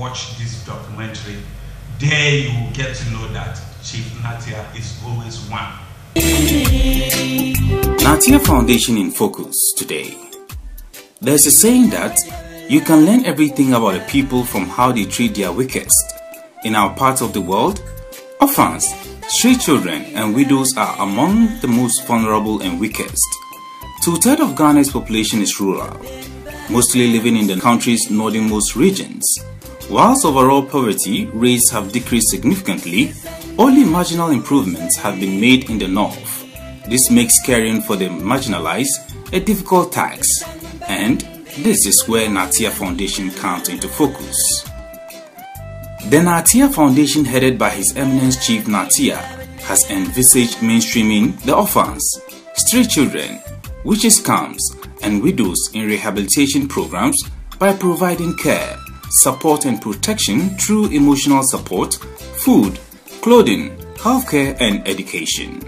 watch this documentary, there you will get to know that Chief Naatia is always one. Naatia Foundation in Focus today. There's a saying that you can learn everything about a people from how they treat their weakest. In our part of the world, orphans, stray children, and widows are among the most vulnerable and weakest. Two-thirds of Ghana's population is rural, mostly living in the country's northernmost regions. Whilst overall poverty rates have decreased significantly, only marginal improvements have been made in the north. This makes caring for the marginalized a difficult task, and this is where Naatia Foundation comes into focus. The Naatia Foundation, headed by His Eminence Chief Naatia, has envisaged mainstreaming the orphans, stray children, witches camps, and widows in rehabilitation programs by providing care, support, and protection through emotional support, food, clothing, healthcare, and education.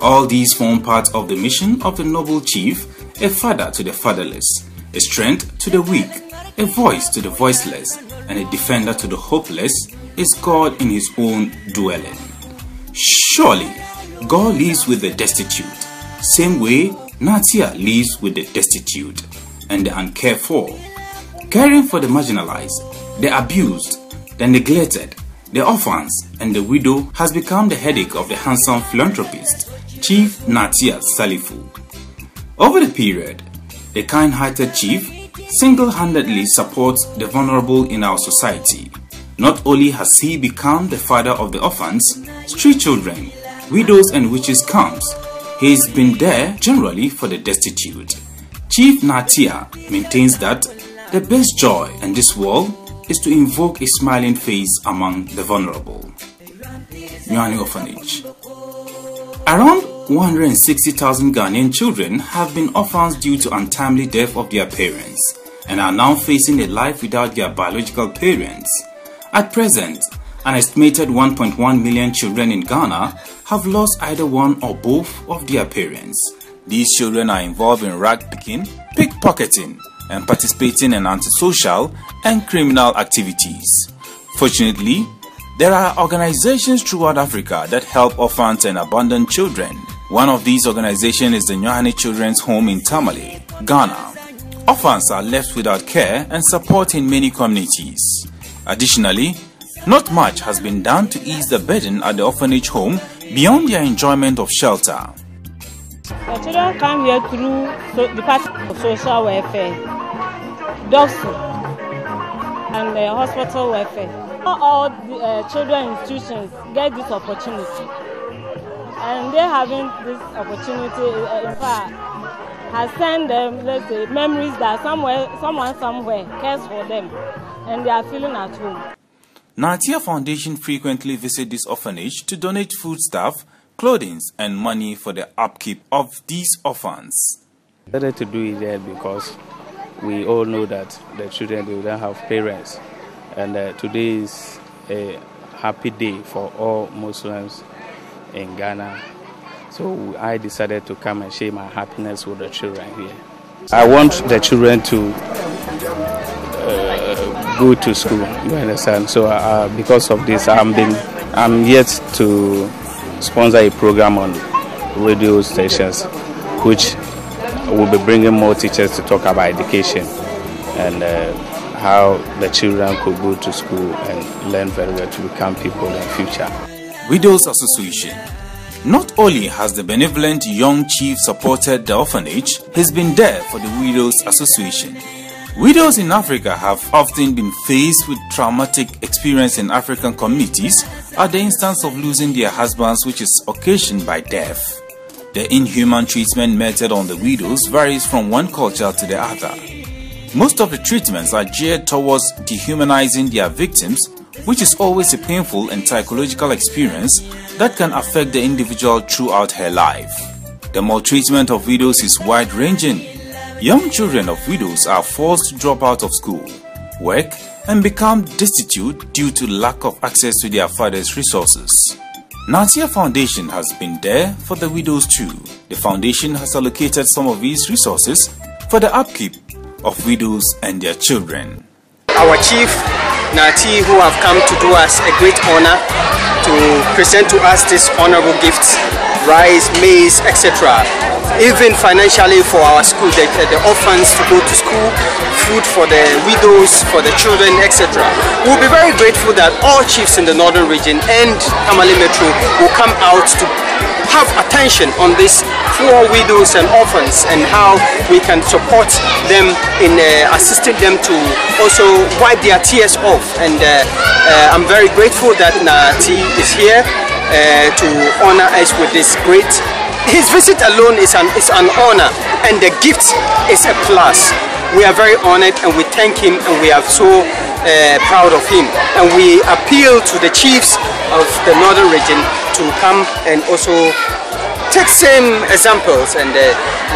All these form part of the mission of the noble chief, a father to the fatherless, a strength to the weak, a voice to the voiceless, and a defender to the hopeless is God in his own dwelling. Surely, God lives with the destitute, same way Naatia lives with the destitute and the uncared for. Caring for the marginalized, the abused, the neglected, the orphans, and the widow has become the headache of the handsome philanthropist, Chief Naatia Salifu. Over the period, the kind-hearted chief single-handedly supports the vulnerable in our society. Not only has he become the father of the orphans, street children, widows and witches camps, he's been there generally for the destitute. Chief Naatia maintains that the best joy in this world is to invoke a smiling face among the vulnerable. Nyani Orphanage Around 160,000 Ghanaian children have been orphans due to untimely death of their parents and are now facing a life without their biological parents. At present, an estimated 1.1 million children in Ghana have lost either one or both of their parents. These children are involved in rag picking, pickpocketing, and participating in antisocial and criminal activities. Fortunately, there are organizations throughout Africa that help orphans and abandoned children. One of these organizations is the Nyohane Children's Home in Tamale, Ghana. Orphans are left without care and support in many communities. Additionally, not much has been done to ease the burden at the orphanage home beyond their enjoyment of shelter. The children come here through so, Department of Social Welfare, DOSU, and the hospital welfare. Not all the uh, children institutions get this opportunity, and they having this opportunity, uh, in fact, has sent them, let's say, memories that somewhere, someone somewhere cares for them, and they are feeling at home. Natia Foundation frequently visit this orphanage to donate foodstuff, clothing, and money for the upkeep of these orphans. Better to do it there because we all know that the children they don't have parents, and uh, today is a happy day for all Muslims in Ghana. So I decided to come and share my happiness with the children here. I want the children to uh, go to school. You understand? So uh, because of this, I'm been I'm yet to sponsor a program on radio stations, which will be bringing more teachers to talk about education and uh, how the children could go to school and learn very well to become people in future. Widows Association not only has the benevolent young chief supported the orphanage, he's been there for the Widows Association. Widows in Africa have often been faced with traumatic experience in African communities at the instance of losing their husbands which is occasioned by death. The inhuman treatment meted on the widows varies from one culture to the other. Most of the treatments are geared towards dehumanizing their victims, which is always a painful and psychological experience that can affect the individual throughout her life. The maltreatment of widows is wide-ranging. Young children of widows are forced to drop out of school, work, and become destitute due to lack of access to their father's resources. Naatia Foundation has been there for the widows too. The foundation has allocated some of its resources for the upkeep of widows and their children. Our chief Nati who have come to do us a great honor to present to us this honorable gifts, rice, maize, etc. Even financially for our school, the, the orphans to go to school, food for the widows, for the children, etc. We'll be very grateful that all chiefs in the northern region and Tamale Metro will come out to have attention on these poor widows and orphans and how we can support them in uh, assisting them to also wipe their tears off. And uh, uh, I'm very grateful that Nati is here uh, to honor us with this great. His visit alone is an, is an honor and the gift is a plus. We are very honored and we thank him and we are so uh, proud of him. And we appeal to the chiefs of the northern region to come and also take same examples and uh,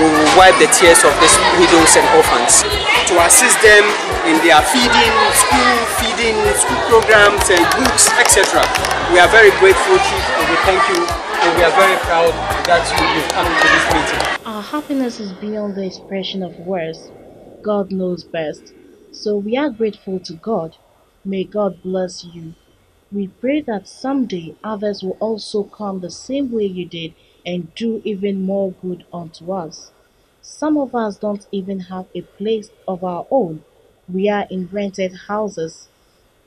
we will wipe the tears of these widows and orphans to assist them in their feeding, school feeding, school programs and books, etc. We are very grateful, Chief, and we thank you, and we are very proud that you, you've come to this meeting. Our happiness is beyond the expression of words. God knows best. So we are grateful to God. May God bless you. We pray that someday others will also come the same way you did and do even more good unto us. Some of us don't even have a place of our own. We are in rented houses.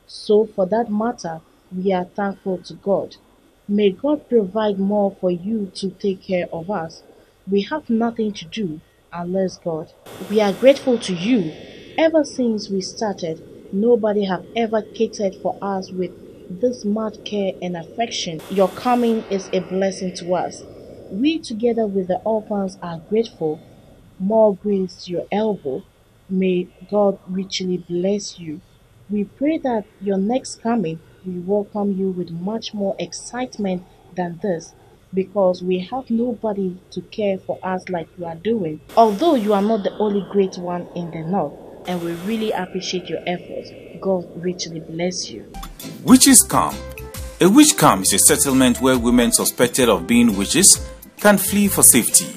So, for that matter, we are thankful to God. May God provide more for you to take care of us. We have nothing to do unless God. We are grateful to you. Ever since we started, nobody have ever catered for us with this much care and affection. Your coming is a blessing to us. We, together with the orphans, are grateful. More grace to your elbow. May God richly bless you. We pray that your next coming will welcome you with much more excitement than this because we have nobody to care for us like you are doing. Although you are not the only great one in the north, and we really appreciate your efforts. God richly bless you. Witches Camp A witch camp is a settlement where women suspected of being witches can flee for safety.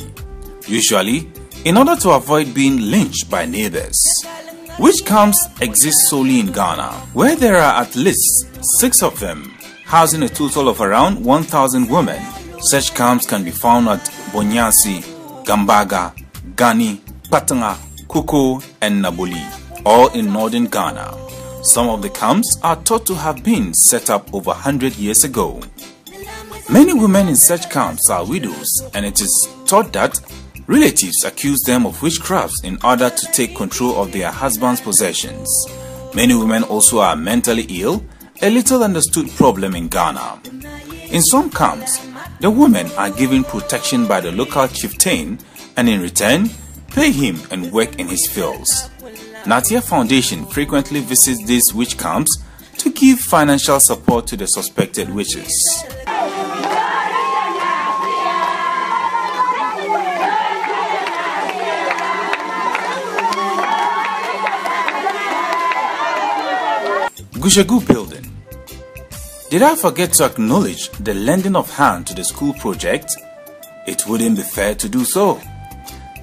Usually, in order to avoid being lynched by neighbors. Witch camps exist solely in Ghana, where there are at least six of them, housing a total of around 1,000 women. Such camps can be found at Bonyasi, Gambaga, Gnani, Kpatinga, Kukuo, and Naboli, all in northern Ghana. Some of the camps are thought to have been set up over 100 years ago. Many women in such camps are widows, and it is thought that relatives accuse them of witchcraft in order to take control of their husband's possessions. Many women also are mentally ill, a little understood problem in Ghana. In some camps, the women are given protection by the local chieftain and in return pay him and work in his fields. Naatia Foundation frequently visits these witch camps to give financial support to the suspected witches. Gushegu Building Did I forget to acknowledge the lending of hand to the school project? It wouldn't be fair to do so.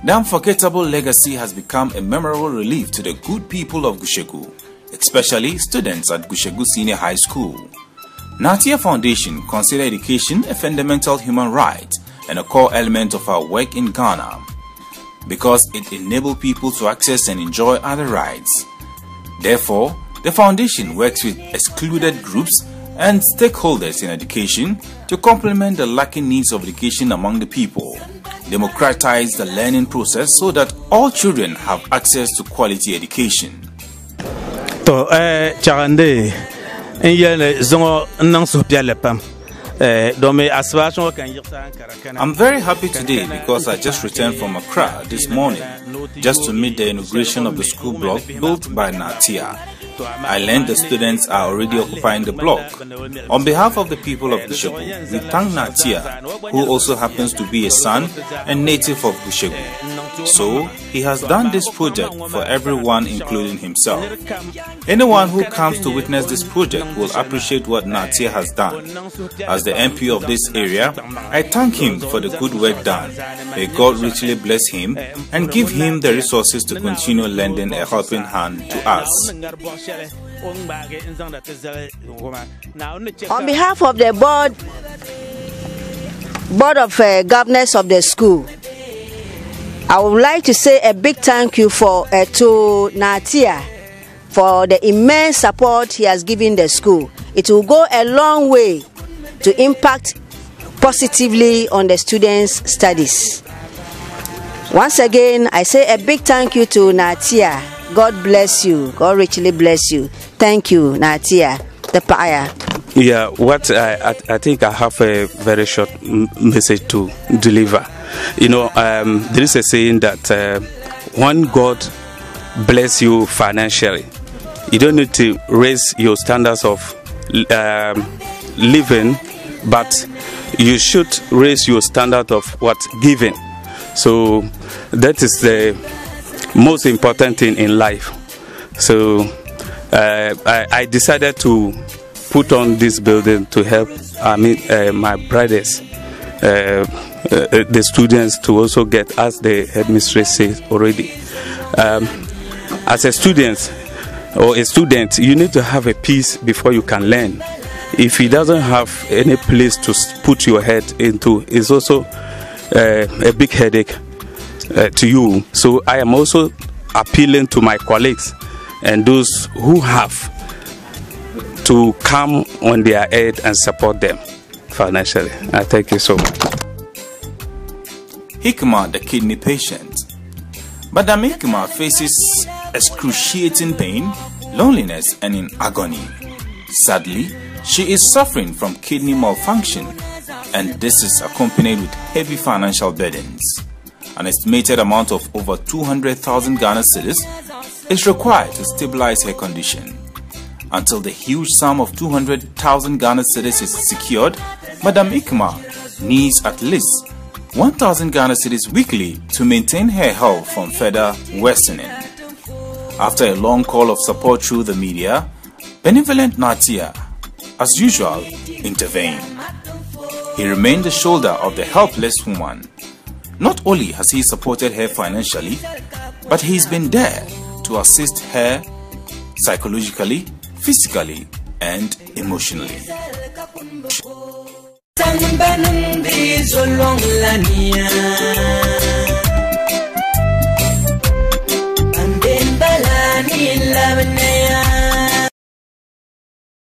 The unforgettable legacy has become a memorable relief to the good people of Gushegu, especially students at Gushegu Senior High School. Naatia Foundation consider education a fundamental human right and a core element of our work in Ghana because it enables people to access and enjoy other rights. Therefore, the foundation works with excluded groups and stakeholders in education to complement the lacking needs of education among the people, democratize the learning process so that all children have access to quality education. To eh chagande yele zongo nang piale pam. I'm very happy today because I just returned from Accra this morning just to meet the inauguration of the school block built by Naatia. I learned the students are already occupying the block. On behalf of the people of Gushegu, we thank Naatia, who also happens to be a son and native of Gushegu. So, he has done this project for everyone, including himself. Anyone who comes to witness this project will appreciate what Naatia has done. As the MP of this area, I thank him for the good work done. May God richly bless him and give him the resources to continue lending a helping hand to us. On behalf of the board, board of uh, governors of the school, I would like to say a big thank you for uh, to Naatia for the immense support he has given the school. It will go a long way to impact positively on the students' studies. Once again, I say a big thank you to Naatia. God bless you. God richly bless you. Thank you, Naatia, the Paya. Yeah, what I, I, I think I have a very short message to deliver. You know, um, there is a saying that uh, when God bless you financially, you don't need to raise your standards of um, living, but you should raise your standard of what giving. So that is the most important thing in life. So uh, I, I decided to put on this building to help I mean uh, my brothers, uh, uh, the students to also get, as the headmistress says already. Um, as a student or a student, you need to have a peace before you can learn. If he doesn't have any place to put your head into, it's also uh, a big headache uh, to you. So I am also appealing to my colleagues and those who have to come on their aid and support them financially. I thank you so much. Hikma, the kidney patient. Madam Hikma faces excruciating pain, loneliness, and in agony. Sadly, she is suffering from kidney malfunction, and this is accompanied with heavy financial burdens. An estimated amount of over 200,000 Ghana cedis is required to stabilize her condition. Until the huge sum of 200,000 Ghana cedis is secured, Madam Hikma needs at least 1,000 Ghana cedis weekly to maintain her health from further worsening. After a long call of support through the media, benevolent Naatia, as usual, intervened. He remained the shoulder of the helpless woman. Not only has he supported her financially, but he's been there to assist her psychologically, physically, and emotionally. Tanbanum di zolong